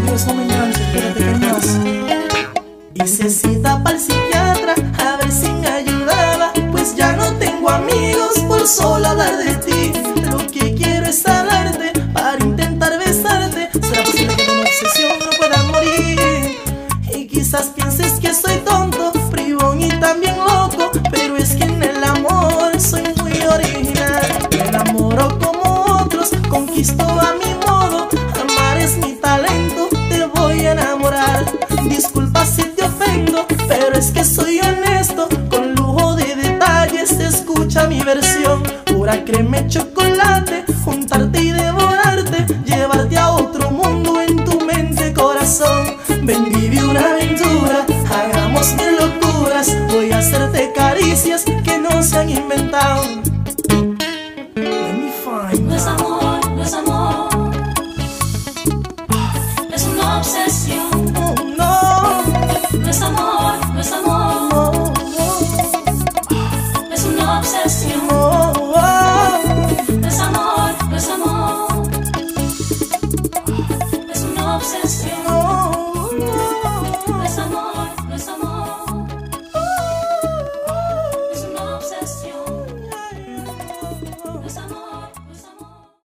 por Dios no me espérate que cita para el psiquiatra, a ver si me ayudaba, pues ya no tengo amigos por solo hablar de ti. Lo que quiero es hablarte para intentar besarte. Será posible que tu obsesión no pueda morir y quizás pienses que soy tonto. Sabes que soy honesto, con lujo de detalles escucha mi versión. Pura crema chocolate, juntarte y devorarte, llevarte a otro mundo en tu mente, corazón. Ven, vive una aventura, hagamos mil locuras, voy a hacerte caricias que no se han inventado.